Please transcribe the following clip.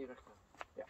die richting. Ja.